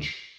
lunch.